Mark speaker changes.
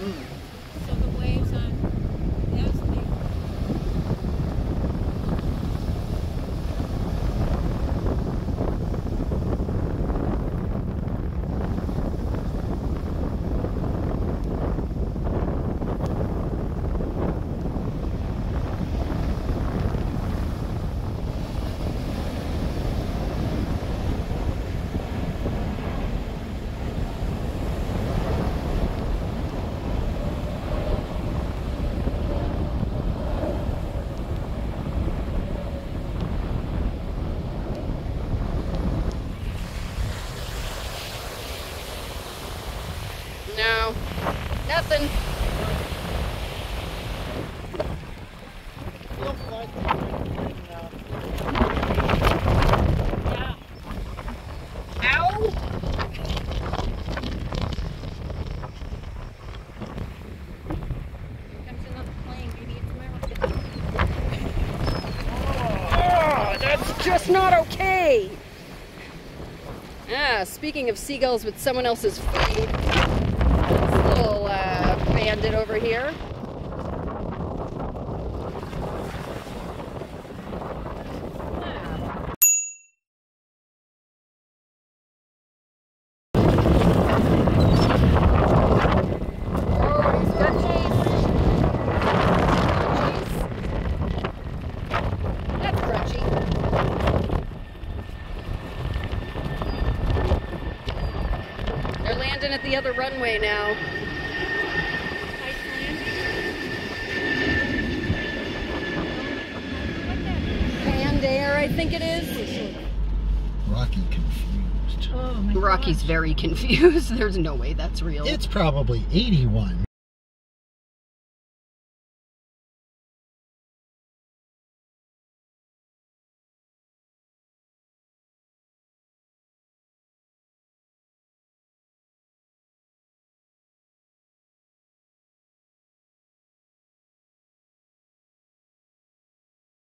Speaker 1: So
Speaker 2: Oh, that's just not okay. Ah, speaking of seagulls with someone else's food, That's crunchy. They're landing at the other runway now. Think it is.
Speaker 3: Rocky confused.
Speaker 1: Oh my
Speaker 2: Rocky's
Speaker 1: gosh.
Speaker 2: very confused. There's no way that's real.
Speaker 3: It's probably 81.